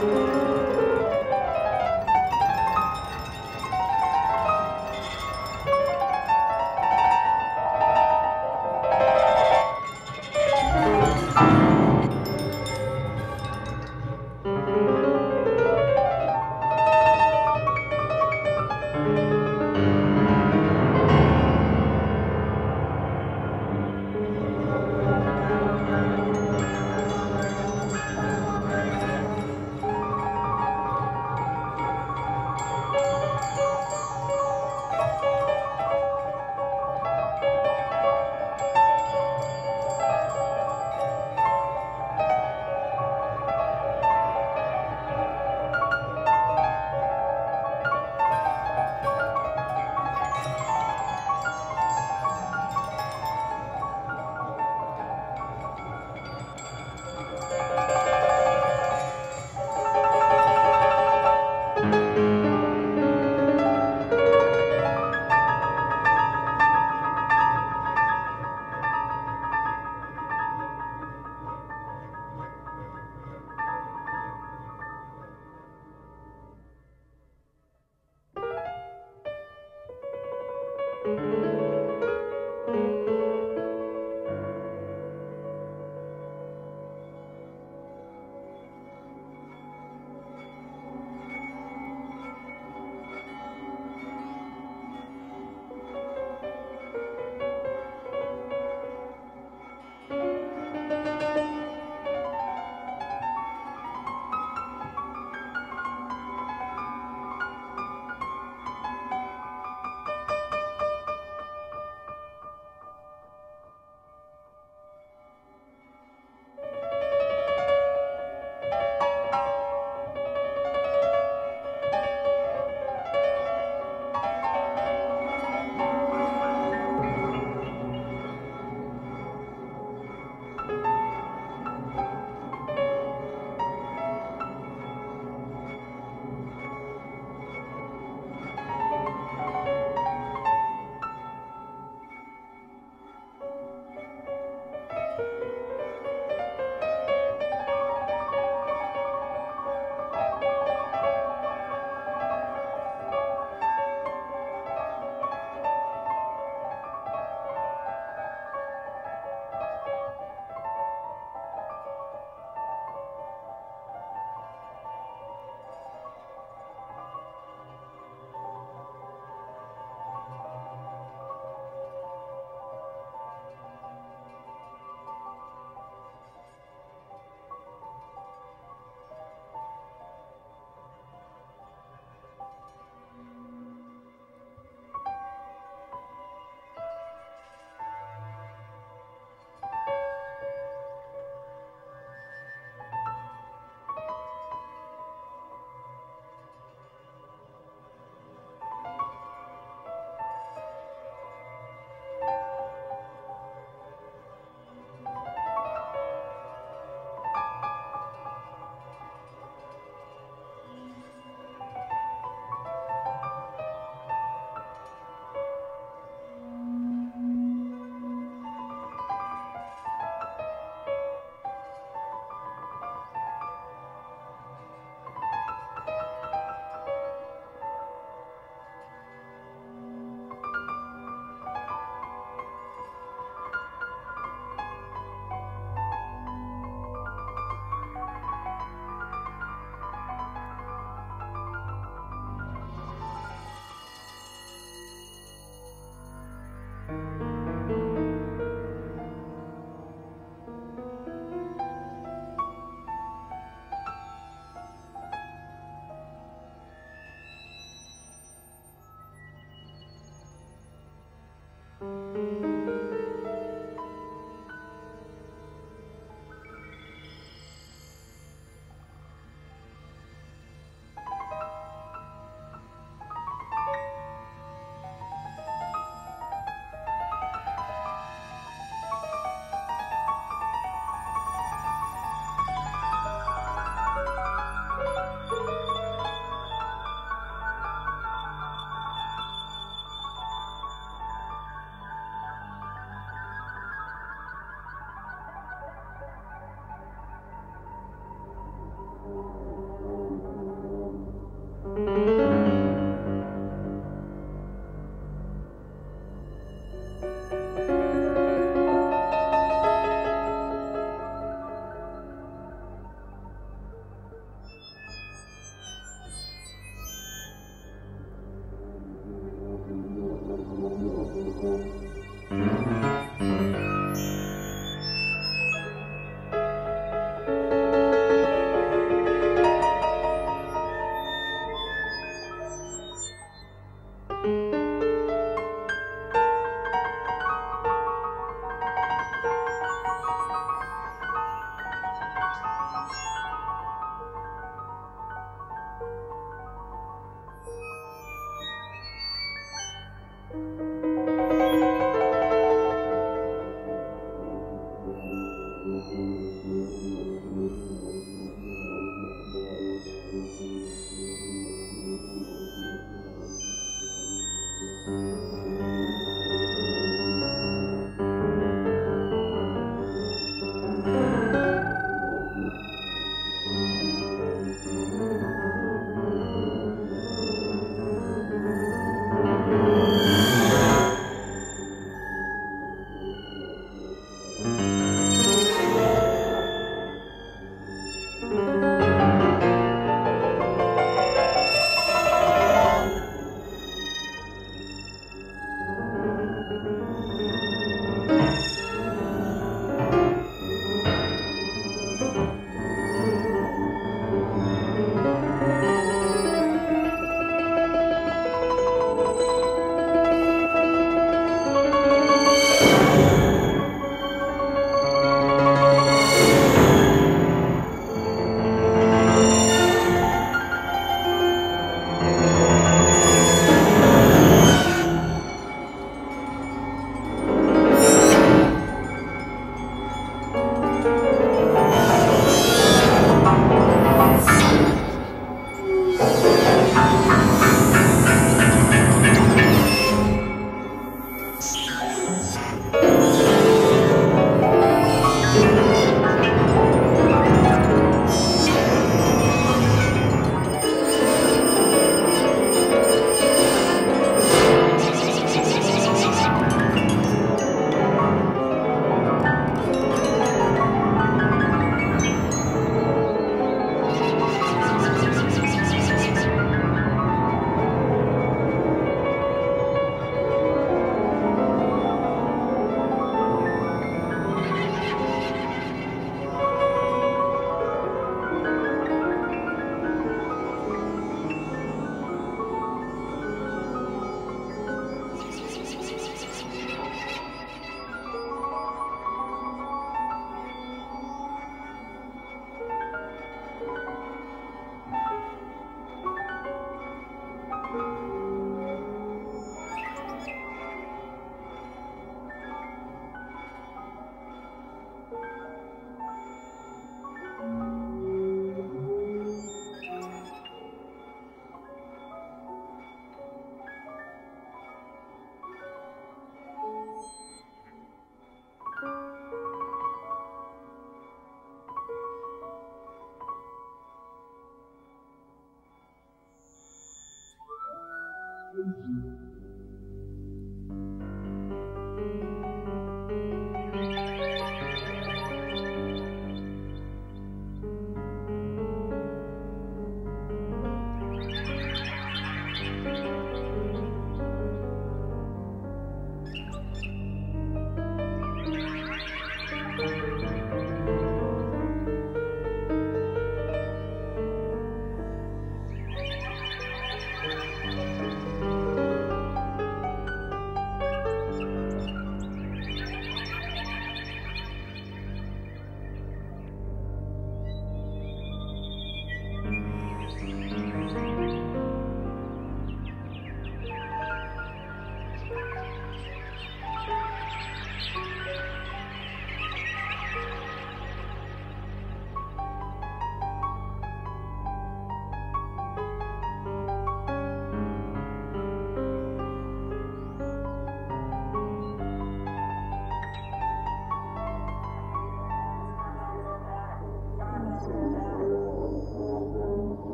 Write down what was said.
Música